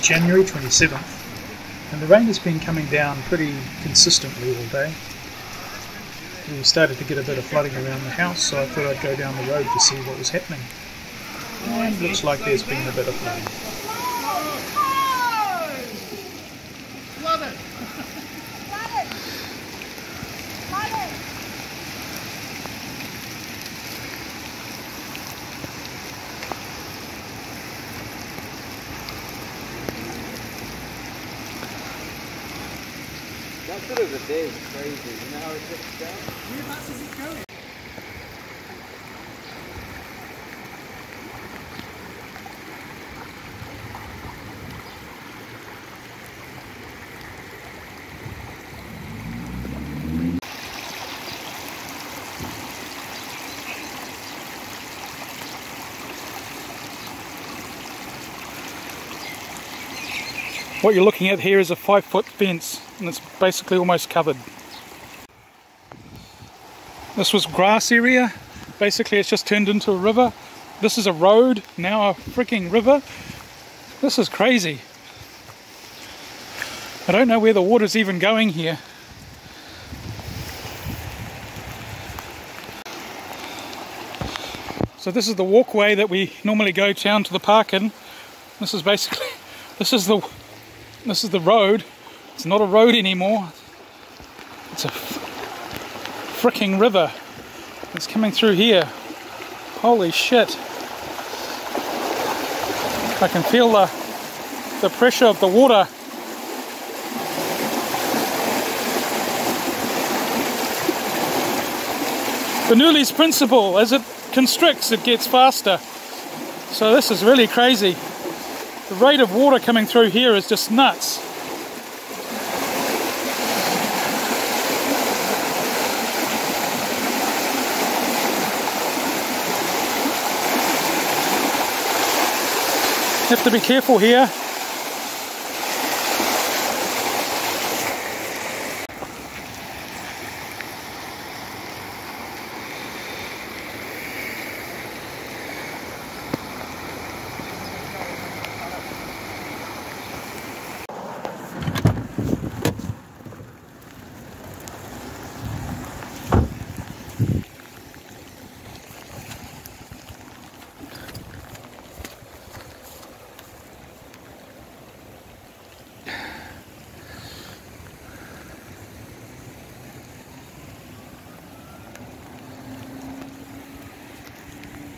January 27th and the rain has been coming down pretty consistently all day. We started to get a bit of flooding around the house so I thought I'd go down the road to see what was happening. And looks like there's been a bit of flooding. That sort of a day is crazy. You know how it gets down? Whereabouts is it going? What you're looking at here is a five foot fence and it's basically almost covered. This was grass area. Basically it's just turned into a river. This is a road, now a freaking river. This is crazy. I don't know where the water's even going here. So this is the walkway that we normally go down to the park in. This is basically, this is the this is the road. It's not a road anymore. It's a freaking river. It's coming through here. Holy shit. I can feel the, the pressure of the water. Bernoulli's principle, as it constricts, it gets faster. So this is really crazy. The rate of water coming through here is just nuts. Have to be careful here